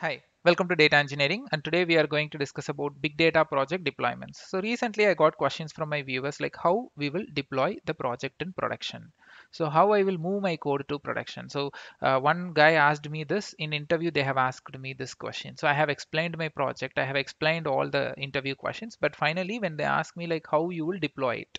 Hi, welcome to Data Engineering and today we are going to discuss about big data project deployments. So recently I got questions from my viewers like how we will deploy the project in production. So how I will move my code to production. So uh, one guy asked me this in interview they have asked me this question. So I have explained my project. I have explained all the interview questions but finally when they ask me like how you will deploy it.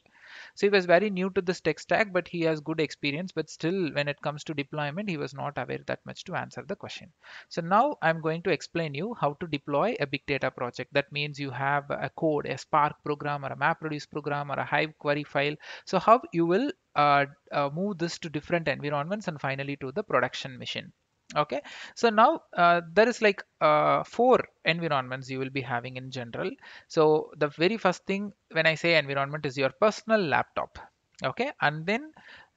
So he was very new to this tech stack, but he has good experience. But still, when it comes to deployment, he was not aware that much to answer the question. So now I'm going to explain you how to deploy a big data project. That means you have a code, a Spark program, or a MapReduce program, or a Hive query file. So how you will uh, uh, move this to different environments and finally to the production machine okay. So now uh, there is like uh, four environments you will be having in general. So the very first thing when i say environment is your personal laptop. Okay. And then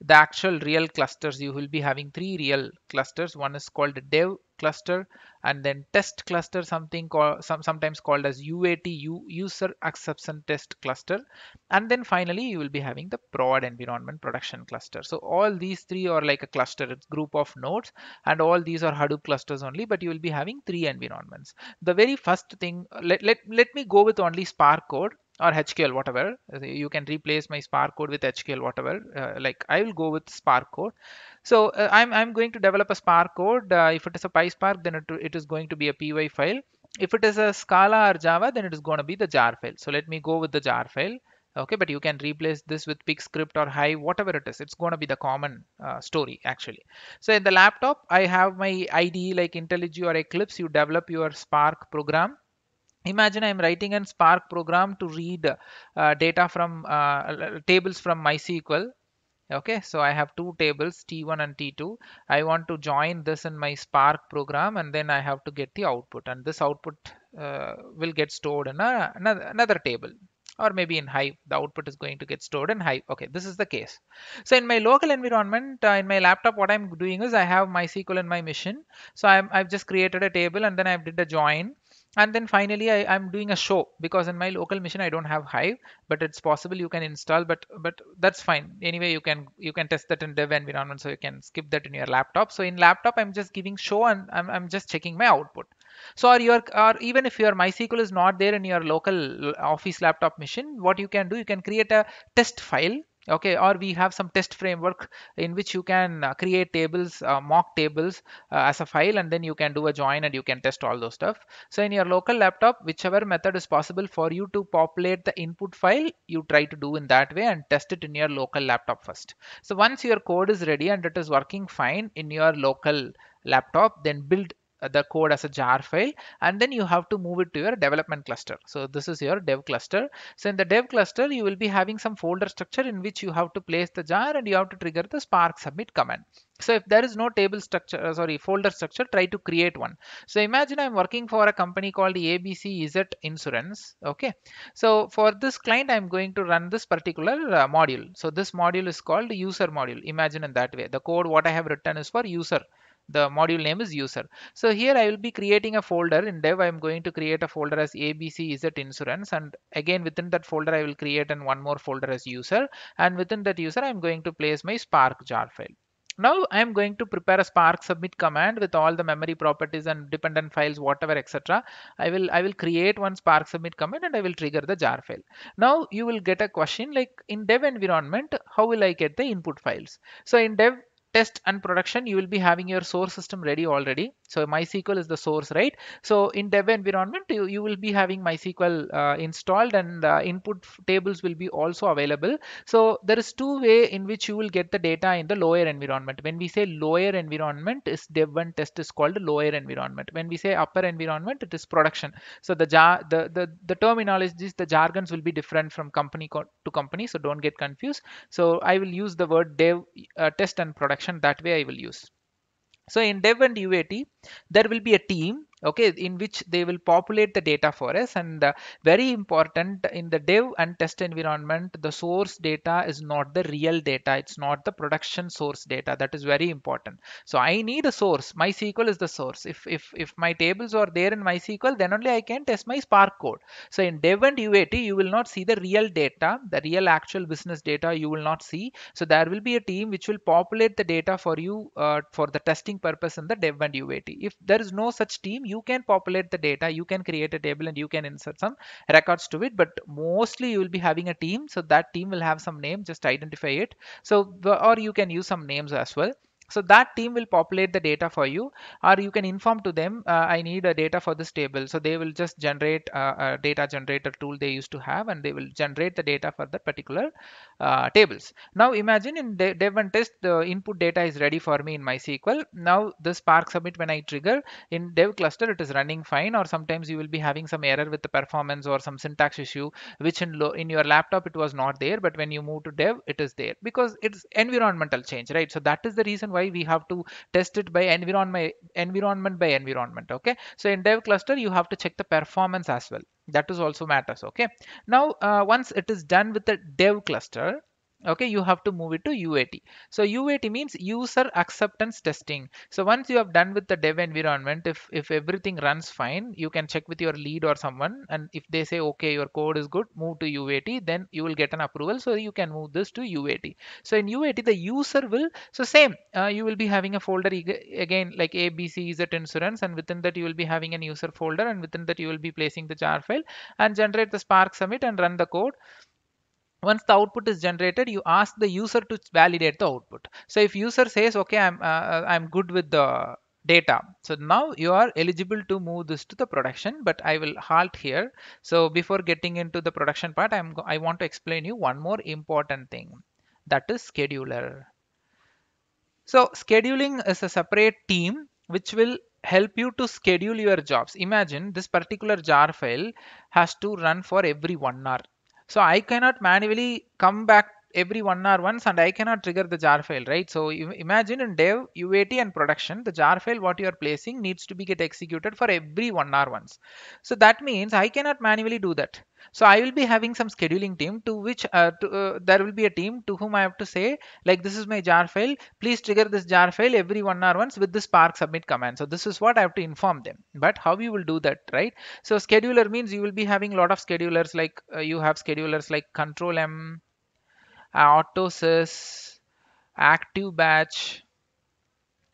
the actual real clusters. You will be having three real clusters. One is called dev cluster and then test cluster something called some, sometimes called as uat user acceptance test cluster. And then finally you will be having the prod environment production cluster. So all these three are like a cluster. It's group of nodes and all these are hadoop clusters only but you will be having three environments. The very first thing let, let, let me go with only spark code or HQL, whatever. You can replace my Spark code with HQL, whatever. Uh, like I will go with Spark code. So uh, I'm, I'm going to develop a Spark code. Uh, if it is a PySpark, then it, it is going to be a PY file. If it is a Scala or Java, then it is going to be the jar file. So let me go with the jar file. Okay, but you can replace this with Pig script or Hive, whatever it is. It's going to be the common uh, story actually. So in the laptop, I have my IDE like IntelliJ or Eclipse. You develop your Spark program imagine i'm writing a spark program to read uh, data from uh, tables from mysql. Okay so i have two tables t1 and t2 i want to join this in my spark program and then i have to get the output and this output uh, will get stored in a, another, another table. Or maybe in hive the output is going to get stored in hive. Okay this is the case. So in my local environment uh, in my laptop what i'm doing is i have mysql in my machine. So i have just created a table and then i did a join and then finally I, am doing a show because in my local machine I don't have Hive but it's possible you can install but but that's fine. Anyway you can you can test that in dev environment so you can skip that in your laptop. So in laptop I'm just giving show and I'm, I'm just checking my output. So or your or even if your MySQL is not there in your local office laptop machine what you can do you can create a test file okay or we have some test framework in which you can uh, create tables uh, mock tables uh, as a file and then you can do a join and you can test all those stuff. So in your local laptop whichever method is possible for you to populate the input file you try to do in that way and test it in your local laptop first. So once your code is ready and it is working fine in your local laptop then build the code as a jar file and then you have to move it to your development cluster. So this is your dev cluster. So in the dev cluster you will be having some folder structure in which you have to place the jar and you have to trigger the spark submit command. So if there is no table structure uh, sorry folder structure try to create one. So imagine i'm working for a company called abc is insurance okay? So for this client i'm going to run this particular uh, module. So this module is called user module. Imagine in that way. The code what i have written is for user the module name is user. So here i will be creating a folder. In dev i'm going to create a folder as abc is insurance. And again within that folder i will create an one more folder as user. And within that user i'm going to place my spark jar file. Now i'm going to prepare a spark submit command with all the memory properties and dependent files whatever etc i will i will create one spark submit command and i will trigger the jar file. Now you will get a question like in dev environment how will i get the input files? So in dev test and production you will be having your source system ready already. So mysql is the source right? So in dev environment you, you will be having mysql uh, installed and uh, input tables will be also available. So there is two way in which you will get the data in the lower environment. When we say lower environment is dev1 test is called lower environment. When we say upper environment it is production. So the jar the the, the terminologies the jargons will be different from company to company so don't get confused. So i will use the word dev uh, test and production that way I will use. So in dev and UAT, there will be a team okay in which they will populate the data for us. And uh, very important in the dev and test environment the source data is not the real data. It's not the production source data. That is very important. So i need a source. Mysql is the source. If if if my tables are there in mysql then only i can test my spark code. So in dev and uat you will not see the real data the real actual business data you will not see. So there will be a team which will populate the data for you uh, for the testing purpose in the dev and uat if there is no such team you can populate the data you can create a table and you can insert some records to it but mostly you will be having a team. So that team will have some name just identify it. So or you can use some names as well so that team will populate the data for you or you can inform to them uh, i need a data for this table. So they will just generate uh, a data generator tool they used to have and they will generate the data for that particular uh, tables. Now imagine in de dev and test the input data is ready for me in mysql. Now the spark submit when i trigger in dev cluster it is running fine or sometimes you will be having some error with the performance or some syntax issue which in in your laptop it was not there but when you move to dev it is there. Because it's environmental change right? So that is the reason why why we have to test it by environment environment by environment okay? So in dev cluster you have to check the performance as well. That is also matters okay? Now uh, once it is done with the dev cluster okay you have to move it to uat so uat means user acceptance testing. So once you have done with the dev environment if if everything runs fine you can check with your lead or someone. And if they say okay your code is good move to uat then you will get an approval. So you can move this to uat so in uat the user will so same uh, you will be having a folder again like a b c z insurance. And within that you will be having a user folder. And within that you will be placing the jar file and generate the spark submit and run the code once the output is generated you ask the user to validate the output. So if user says okay i'm uh, uh, i'm good with the data so now you are eligible to move this to the production but i will halt here. So before getting into the production part i'm i want to explain you one more important thing. That is scheduler. So scheduling is a separate team which will help you to schedule your jobs. Imagine this particular jar file has to run for every one hour so I cannot manually come back every one hour once and I cannot trigger the jar file, right? So imagine in dev, UAT and production, the jar file what you are placing needs to be get executed for every one hour once. So that means I cannot manually do that. So I will be having some scheduling team to which uh, to, uh, there will be a team to whom I have to say like this is my jar file. Please trigger this jar file every one hour once with the spark submit command. So this is what I have to inform them. But how you will do that, right? So scheduler means you will be having a lot of schedulers like uh, you have schedulers like Control-M, autosys, ActiveBatch,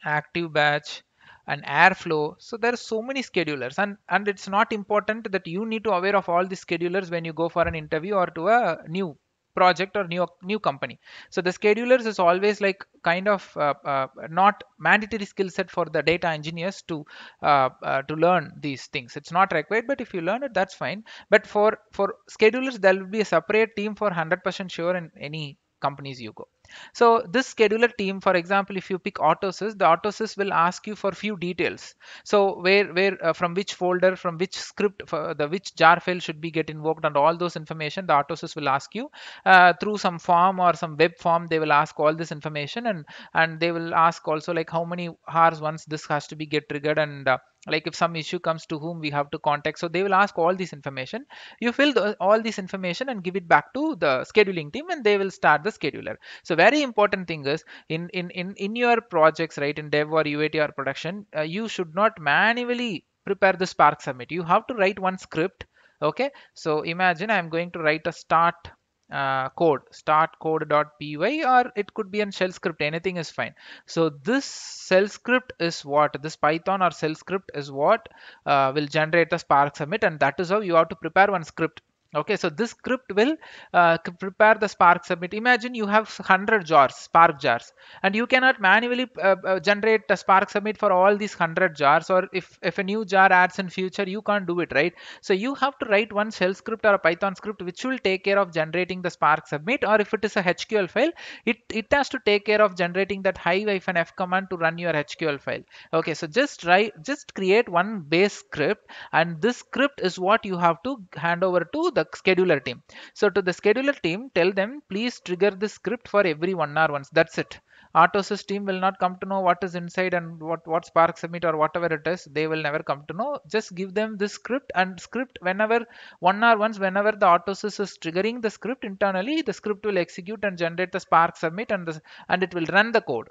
active batch, and airflow. So there are so many schedulers and and it's not important that you need to aware of all the schedulers when you go for an interview or to a new project or new new company. So the schedulers is always like kind of uh, uh, not mandatory skill set for the data engineers to uh, uh, to learn these things. It's not required but if you learn it that's fine. But for for schedulers there will be a separate team for 100% sure in any companies you go so this scheduler team, for example, if you pick Autosys, the Autosys will ask you for few details. So where, where, uh, from which folder, from which script, the which jar file should be get invoked, and all those information, the Autosys will ask you uh, through some form or some web form. They will ask all this information, and and they will ask also like how many hours once this has to be get triggered, and uh, like if some issue comes to whom we have to contact so they will ask all this information. You fill the, all this information and give it back to the scheduling team and they will start the scheduler. So very important thing is in in in, in your projects right in dev or uat or production uh, you should not manually prepare the spark submit you have to write one script okay? So imagine i'm going to write a start uh, code start code.py or it could be a shell script. Anything is fine. So this shell script is what? This python or shell script is what uh, will generate the spark submit and that is how you have to prepare one script okay so this script will uh, prepare the spark submit. Imagine you have 100 jars spark jars and you cannot manually uh, uh, generate a spark submit for all these 100 jars or if if a new jar adds in future you can't do it right? So you have to write one shell script or a python script which will take care of generating the spark submit or if it is a hql file it it has to take care of generating that hive-f command to run your hql file. Okay so just write just create one base script and this script is what you have to hand over to the scheduler team. So to the scheduler team, tell them please trigger the script for every one hour once. That's it. Autosys team will not come to know what is inside and what what Spark Submit or whatever it is. They will never come to know. Just give them this script and script whenever one hour once whenever the Autosys is triggering the script internally, the script will execute and generate the Spark Submit and the, and it will run the code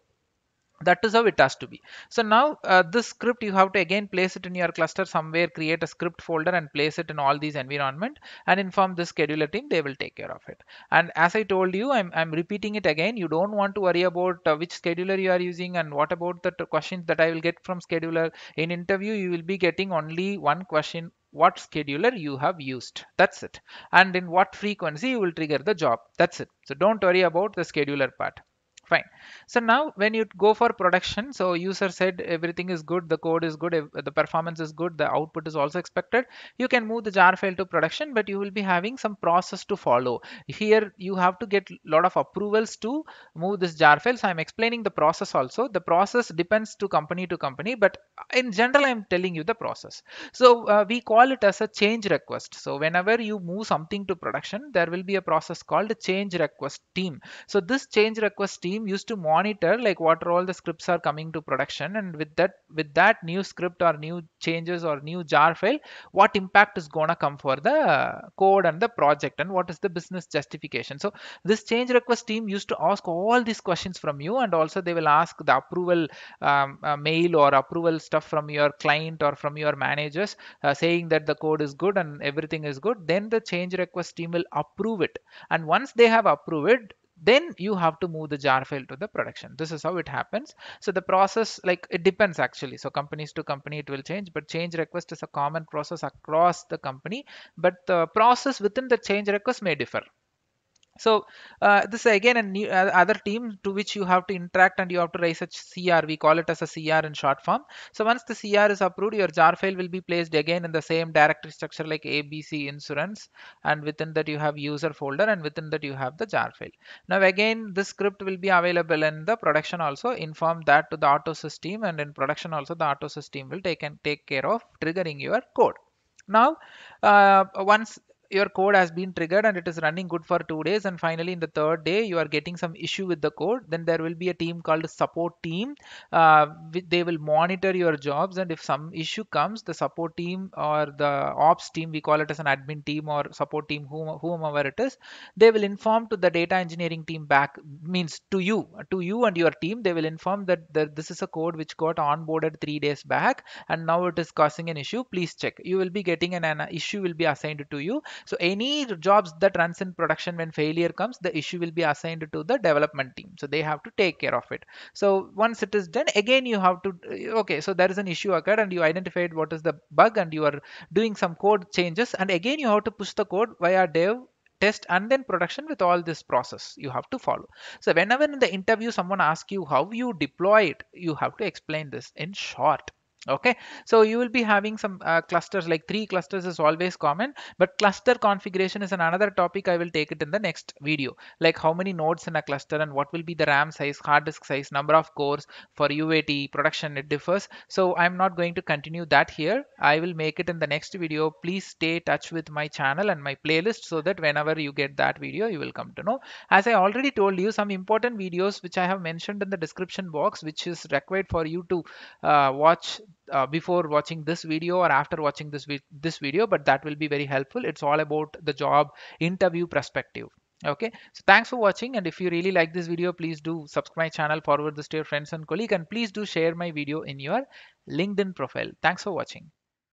that is how it has to be. So now uh, this script you have to again place it in your cluster somewhere create a script folder and place it in all these environment and inform the scheduler team they will take care of it. And as i told you i'm, I'm repeating it again you don't want to worry about uh, which scheduler you are using and what about the questions that i will get from scheduler. In interview you will be getting only one question what scheduler you have used? That's it. And in what frequency you will trigger the job? That's it. So don't worry about the scheduler part fine. So now when you go for production so user said everything is good the code is good the performance is good the output is also expected. You can move the jar file to production but you will be having some process to follow. Here you have to get a lot of approvals to move this jar file. So i'm explaining the process also. The process depends to company to company but in general i'm telling you the process. So uh, we call it as a change request. So whenever you move something to production there will be a process called change request team. So this change request team team used to monitor like what are all the scripts are coming to production and with that with that new script or new changes or new jar file what impact is gonna come for the code and the project and what is the business justification? So this change request team used to ask all these questions from you and also they will ask the approval um, uh, mail or approval stuff from your client or from your managers uh, saying that the code is good and everything is good. Then the change request team will approve it. And once they have approved it then you have to move the jar file to the production. This is how it happens. So the process like it depends actually. So companies to company it will change but change request is a common process across the company. But the process within the change request may differ so uh, this is again a new uh, other team to which you have to interact and you have to raise a CR. We call it as a CR in short form. So once the CR is approved, your jar file will be placed again in the same directory structure like ABC insurance. And within that you have user folder and within that you have the jar file. Now again, this script will be available in the production also. Inform that to the auto system and in production also the auto system will take and take care of triggering your code. Now, uh, once your code has been triggered and it is running good for two days and finally in the third day you are getting some issue with the code then there will be a team called support team uh, they will monitor your jobs and if some issue comes the support team or the ops team we call it as an admin team or support team whom, whomever it is they will inform to the data engineering team back means to you to you and your team they will inform that, this is a code which got onboarded three days back and now it is causing an issue please check. You will be getting an, an issue will be assigned to you so any jobs that runs in production when failure comes, the issue will be assigned to the development team. So they have to take care of it. So once it is done, again you have to, okay, so there is an issue occurred and you identified what is the bug and you are doing some code changes. And again you have to push the code via dev test and then production with all this process you have to follow so whenever in the interview someone asks you how you deploy it you have to explain this in short okay? So you will be having some uh, clusters like three clusters is always common but cluster configuration is another topic i will take it in the next video. Like how many nodes in a cluster and what will be the ram size hard disk size number of cores for uat production it differs. So i'm not going to continue that here. I will make it in the next video. Please stay touch with my channel and my playlist so that whenever you get that video you will come to know. As i already told you some important videos which i have mentioned in the description box which is required for you to uh, watch uh, before watching this video or after watching this vi this video but that will be very helpful. It's all about the job interview perspective. Okay? So thanks for watching and if you really like this video please do subscribe my channel forward this to your friends and colleague and please do share my video in your linkedin profile. Thanks for watching